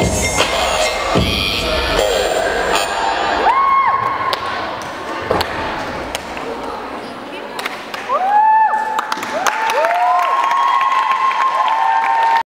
Yes.